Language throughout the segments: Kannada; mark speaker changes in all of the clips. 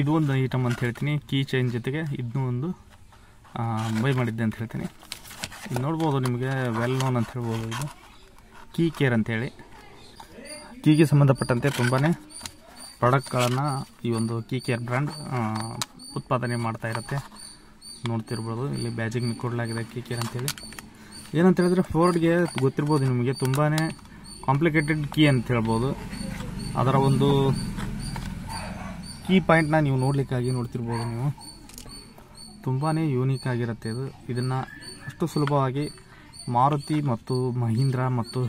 Speaker 1: ಇದು ಒಂದು ಐಟಮ್ ಅಂತ ಹೇಳ್ತೀನಿ. ಕೀ ಚೈನ್ ಜೊತೆಗೆ ಇದನ್ನೂ ಒಂದು ಬೈ ಮಾಡಿದ್ದೆ ಅಂತ ಹೇಳ್ತೀನಿ. ಇದು ನೋಡ್ಬೋದು ನಿಮಗೆ ವೆಲ್ ನೋನ್ ಅಂತ ಹೇಳ್ಬೋದು ಇದು. ಕೀ ಕೇರ್ ಅಂತೇಳಿ. ಕೀಗೆ ಸಂಬಂಧಪಟ್ಟಂತೆ ತುಂಬಾ ಪ್ರಾಡಕ್ಟ್ಗಳನ್ನು ಈ ಒಂದು ಕೀ ಕೇರ್ ಬ್ರ್ಯಾಂಡ್ ಉತ್ಪಾದನೆ ಮಾಡ್ತಾ ಇರುತ್ತೆ. ನೋಡ್ತಿರ್ಬೋದು, ಇಲ್ಲಿ ಬ್ಯಾಜಿಂಗ್ ಕೊಡಲಾಗಿದೆ ಕೀ ಕೇರ್ ಅಂತೇಳಿ. ಏನಂತ ಹೇಳಿದ್ರೆ ಫೋರ್ಡ್ಗೆ ಗೊತ್ತಿರ್ಬೋದು ನಿಮಗೆ ತುಂಬಾ ಕಾಂಪ್ಲಿಕೇಟೆಡ್ ಕೀ ಅಂತ ಹೇಳ್ಬೋದು. ಅದರ ಒಂದು ಕೀ ಪಾಯಿಂಟ್ನ ನೀವು ನೋಡಲಿಕ್ಕಾಗಿ ನೋಡ್ತಿರ್ಬೋದು ನೀವು. ತುಂಬಾ ಯೂನಿಕ್ ಆಗಿರುತ್ತೆ ಇದು. ಇದನ್ನು ಅಷ್ಟು ಸುಲಭವಾಗಿ ಮಾರುತಿ ಮತ್ತು ಮಹೀಂದ್ರ ಮತ್ತು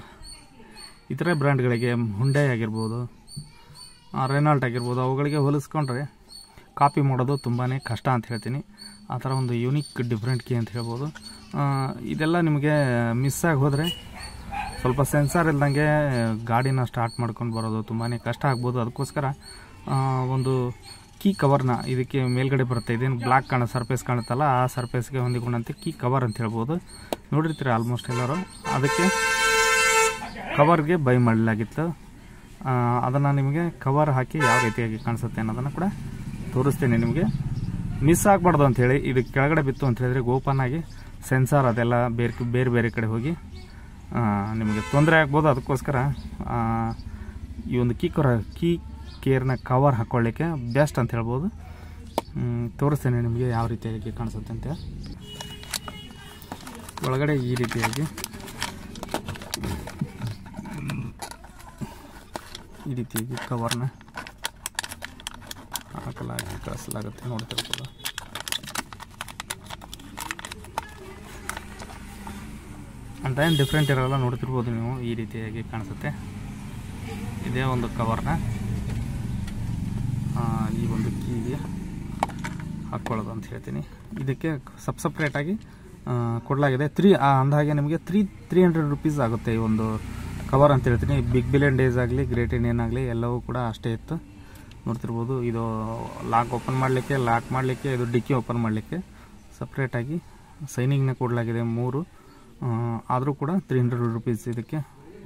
Speaker 1: ಇತರೆ ಬ್ರ್ಯಾಂಡ್ಗಳಿಗೆ ಹುಂಡೆ ಆಗಿರ್ಬೋದು ರೆನಾಲ್ಟ್ ಆಗಿರ್ಬೋದು, ಅವುಗಳಿಗೆ ಹೋಲಿಸ್ಕೊಂಡ್ರೆ ಕಾಪಿ ಮಾಡೋದು ತುಂಬಾ ಕಷ್ಟ ಅಂತ ಹೇಳ್ತೀನಿ. ಆ ಥರ ಒಂದು ಯೂನಿಕ್ ಡಿಫ್ರೆಂಟ್ ಕೀ ಅಂತ ಹೇಳ್ಬೋದು. ಇದೆಲ್ಲ ನಿಮಗೆ ಮಿಸ್ ಆಗಿ ಹೋದರೆ ಸ್ವಲ್ಪ ಸೆನ್ಸಾರ್ ಇಲ್ದಂಗೆ ಗಾಡಿನ ಸ್ಟಾರ್ಟ್ ಮಾಡ್ಕೊಂಡು ಬರೋದು ತುಂಬಾ ಕಷ್ಟ ಆಗ್ಬೋದು. ಅದಕ್ಕೋಸ್ಕರ ಒಂದು ಕೀ ಕವರ್ನ ಇದಕ್ಕೆ ಮೇಲ್ಗಡೆ ಬರುತ್ತೆ. ಇದೇನು ಬ್ಲ್ಯಾಕ್ ಕಾಣೋ ಸರ್ಫೇಸ್ ಕಾಣುತ್ತಲ್ಲ, ಆ ಸರ್ಫೇಸ್ಗೆ ಹೊಂದಿಕೊಂಡಂತೆ ಕೀ ಕವರ್ ಅಂತ ಹೇಳ್ಬೋದು. ನೋಡಿರ್ತೀರ ಆಲ್ಮೋಸ್ಟ್ ಎಲ್ಲರೂ? ಅದಕ್ಕೆ ಕವರ್ಗೆ ಬೈ ಮಾಡಲಾಗಿತ್ತು. ಅದನ್ನು ನಿಮಗೆ ಕವರ್ ಹಾಕಿ ಯಾವ ರೀತಿಯಾಗಿ ಕಾಣಿಸುತ್ತೆ ಅನ್ನೋದನ್ನು ಕೂಡ ತೋರಿಸ್ತೇನೆ ನಿಮಗೆ. ಮಿಸ್ ಆಗಬಾರ್ದು ಅಂಥೇಳಿ ಇದು ಕೆಳಗಡೆ ಬಿತ್ತು ಅಂತ ಹೇಳಿದ್ರೆ ಓಪನ್ ಆಗಿ ಸೆನ್ಸಾರ್ ಅದೆಲ್ಲ ಬೇರೆ ಬೇರೆ ಬೇರೆ ಕಡೆ ಹೋಗಿ ನಿಮಗೆ ತೊಂದರೆ ಆಗ್ಬೋದು ಅದಕ್ಕೋಸ್ಕರ. ಈ ಒಂದು ಕೀ ಕವರ್, ಕೀ ಕೇರ್ನ ಕವರ್ ಹಾಕ್ಕೊಳ್ಳಿಕ್ಕೆ ಬೆಸ್ಟ್ ಅಂತ ಹೇಳ್ಬೋದು. ತೋರಿಸ್ತೇನೆ ನಿಮಗೆ ಯಾವ ರೀತಿಯಾಗಿ ಕಾಣಿಸುತ್ತೆ ಅಂತ. ಒಳಗಡೆ ಈ ರೀತಿಯಾಗಿ. ಈ ರೀತಿಯಾಗಿ ಕವರ್ನ ಹಾಕಲಾಗಿ ಕಳಿಸಲಾಗುತ್ತೆ. ನೋಡ್ತಿರ್ಬೋದು ಅಂತ ಏನು ಡಿಫ್ರೆಂಟ್ ಇರೋಲ್ಲ, ನೋಡ್ತಿರ್ಬೋದು ನೀವು ಈ ರೀತಿಯಾಗಿ ಕಾಣಿಸುತ್ತೆ. ಇದೇ ಒಂದು ಕವರ್ನ ಈ ಒಂದು ಕೀಗೆ ಹಾಕ್ಕೊಳ್ಳೋದು ಅಂತ ಹೇಳ್ತೀನಿ. ಇದಕ್ಕೆ ಸಪ್ ಸಪ್ರೇಟಾಗಿ ಕೊಡಲಾಗಿದೆ. ತ್ರೀ ಅಂದಾಗೆ ನಿಮಗೆ ತ್ರೀ ತ್ರೀ ಹಂಡ್ರೆಡ್ ರುಪೀಸ್ ಆಗುತ್ತೆ ಈ ಒಂದು ಕವರ್ ಅಂತ ಹೇಳ್ತೀನಿ. ಬಿಗ್ ಬಿಲಿಯನ್ ಡೇಸ್ ಆಗಲಿ ಗ್ರೇಟ್ ಇಂಡಿಯನ್ ಆಗಲಿ, ಎಲ್ಲವೂ ಕೂಡ ಅಷ್ಟೇ ಇತ್ತು. ನೋಡ್ತಿರ್ಬೋದು, ಇದು ಲಾಕ್ ಓಪನ್ ಮಾಡಲಿಕ್ಕೆ ಲಾಕ್ ಮಾಡಲಿಕ್ಕೆ, ಇದು ಡಿಕ್ಕಿ ಓಪನ್ ಮಾಡಲಿಕ್ಕೆ ಸಪ್ರೇಟಾಗಿ ಸೈನಿಂಗ್ನ ಕೊಡಲಾಗಿದೆ ಮೂರು. ಆದರೂ ಕೂಡ ತ್ರೀ ಹಂಡ್ರೆಡ್ ರುಪೀಸ್ ಇದಕ್ಕೆ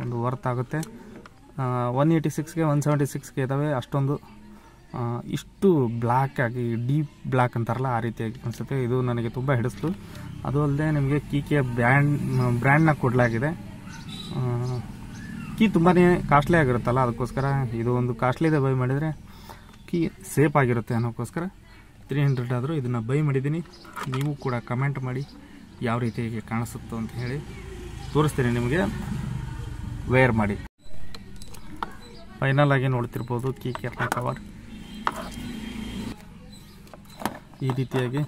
Speaker 1: ಒಂದು ವರ್ತ್ ಆಗುತ್ತೆ. ಒನ್ ಏಯ್ಟಿ ಸಿಕ್ಸ್ಗೆ ಒನ್ ಸೆವೆಂಟಿ ಸಿಕ್ಸ್ಗೆ ಇದ್ದಾವೆ ಅಷ್ಟೊಂದು ಇಷ್ಟು ಬ್ಲ್ಯಾಕ್ ಆಗಿ ಡೀಪ್ ಬ್ಲ್ಯಾಕ್ ಅಂತಾರಲ್ಲ, ಆ ರೀತಿಯಾಗಿ ಕಾಣಿಸುತ್ತೆ ಇದು ನನಗೆ ತುಂಬ ಹಿಡಿಸ್ತು. ಅದು ಅಲ್ಲದೆ ನಿಮಗೆ ಕೀಕೆ ಬ್ರ್ಯಾಂಡ್ ಬ್ರ್ಯಾಂಡ್ನ ಕೊಡಲಾಗಿದೆ. ಕೀ ತುಂಬಾ ಕಾಸ್ಟ್ಲಿ ಆಗಿರುತ್ತಲ್ಲ, ಅದಕ್ಕೋಸ್ಕರ ಇದು ಒಂದು ಕಾಸ್ಟ್ಲಿದೆ ಬೈ ಮಾಡಿದರೆ ಕೀ ಸೇಫ್ ಆಗಿರುತ್ತೆ ಅನ್ನೋಕ್ಕೋಸ್ಕರ ತ್ರೀ ಹಂಡ್ರೆಡ್ ಆದರೂ ಇದನ್ನು ಬೈ ಮಾಡಿದ್ದೀನಿ. ನೀವು ಕೂಡ ಕಮೆಂಟ್ ಮಾಡಿ ಯಾವ ರೀತಿಯಾಗಿ ಕಾಣಿಸುತ್ತೋ ಅಂತ ಹೇಳಿ ತೋರಿಸ್ತೀನಿ ನಿಮಗೆ. ವೇರ್ ಮಾಡಿ. ಫೈನಲ್ ಆಗಿ ನೋಡ್ತಿರ್ಬೋದು ಕೀ ಕೇರ್ನ ಕವರ್ ಈ ರೀತಿಯಾಗಿ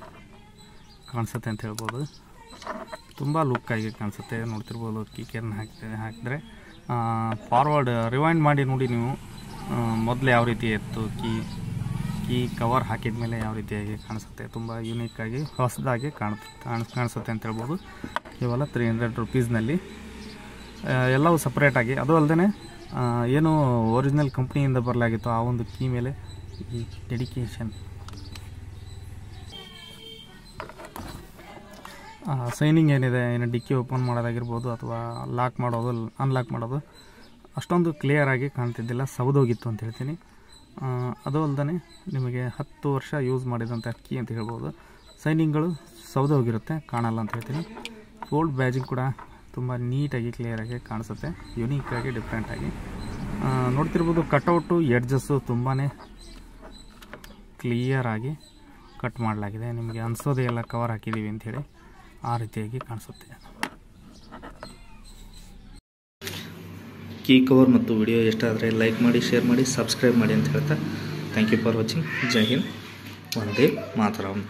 Speaker 1: ಕಾಣಿಸುತ್ತೆ ಅಂತ ಹೇಳ್ಬೋದು. ತುಂಬ ಲುಕ್ ಆಗಿ ಕಾಣಿಸುತ್ತೆ. ನೋಡ್ತಿರ್ಬೋದು ಕೀ ಕೇರ್ನ ಹಾಕಿ ಹಾಕಿದ್ರೆ ಫಾರ್ವರ್ಡ್ ರಿವೈಂಡ್ ಮಾಡಿ ನೋಡಿ ನೀವು. ಮೊದಲು ಯಾವ ರೀತಿ ಇತ್ತು? ಕೀ ಕೀ ಕವರ್ ಹಾಕಿದ ಮೇಲೆ ಯಾವ ರೀತಿಯಾಗಿ ಕಾಣಿಸುತ್ತೆ? ತುಂಬ ಯೂನಿಕ್ ಆಗಿ ಹೊಸದಾಗಿ ಕಾಣಿಸ್ ಕಾಣಿಸುತ್ತೆ ಅಂತ ಹೇಳ್ಬೋದು. ಕೇವಲ ತ್ರೀ ಹಂಡ್ರೆಡ್ ರುಪೀಸ್ನಲ್ಲಿ ಎಲ್ಲವೂ ಸಪ್ರೇಟಾಗಿ ಅದು ಅಲ್ಲದೆ ಏನು ಒರಿಜಿನಲ್ ಕಂಪ್ನಿಯಿಂದ ಬರಲಾಗಿತ್ತು. ಆ ಒಂದು ಕೀ ಮೇಲೆ ಈ ಡೆಡಿಕೇಶನ್ ಸೈನಿಂಗ್ ಏನಿದೆ, ಏನು ಡಿಕ್ಕಿ ಓಪನ್ ಮಾಡೋದಾಗಿರ್ಬೋದು ಅಥವಾ ಲಾಕ್ ಮಾಡೋದು ಅನ್ಲಾಕ್ ಮಾಡೋದು, ಅಷ್ಟೊಂದು ಕ್ಲಿಯರ್ ಆಗಿ ಕಾಣ್ತಿದ್ದಿಲ್ಲ ಸೌದೋಗಿತ್ತು ಅಂತ ಹೇಳ್ತೀನಿ. ಅದು ಅಲ್ಲದೆ ನಿಮಗೆ ಹತ್ತು ವರ್ಷ ಯೂಸ್ ಮಾಡಿದಂಥ ಅಕ್ಕಿ ಅಂತ ಹೇಳ್ಬೋದು. ಸೈನಿಂಗ್ಗಳು ಸೌದೋಗಿರುತ್ತೆ ಕಾಣಲ್ಲ ಅಂತ ಹೇಳ್ತೀನಿ. ಫೋಲ್ಡ್ ಬ್ಯಾಜಿಂಗ್ ಕೂಡ ತುಂಬ ನೀಟಾಗಿ ಕ್ಲಿಯರಾಗಿ ಕಾಣಿಸುತ್ತೆ ಯುನೀಕಾಗಿ ಡಿಫ್ರೆಂಟಾಗಿ ನೋಡ್ತಿರ್ಬೋದು ಕಟೌಟು ಎಡ್ಜಸ್ಸು ತುಂಬಾ ಕ್ಲಿಯರಾಗಿ ಕಟ್ ಮಾಡಲಾಗಿದೆ. ನಿಮಗೆ ಅನಿಸೋದೇ ಎಲ್ಲ ಕವರ್ ಹಾಕಿದ್ದೀವಿ ಅಂಥೇಳಿ ಆ ರೀತಿಯಾಗಿ ಕಾಣಿಸುತ್ತೆ.
Speaker 2: ಕೀ ಕವರ್ ಮತ್ತು ವಿಡಿಯೋ ಎಷ್ಟಾದರೆ ಲೈಕ್ ಮಾಡಿ ಶೇರ್ ಮಾಡಿ ಸಬ್ಸ್ಕ್ರೈಬ್ ಮಾಡಿ ಅಂತ ಹೇಳ್ತಾ ಥ್ಯಾಂಕ್ ಯು ಫಾರ್ ವಾಚಿಂಗ್ ಜೈ ಹಿಂದ್. ಒಂದೇ ಮಾತರಂ.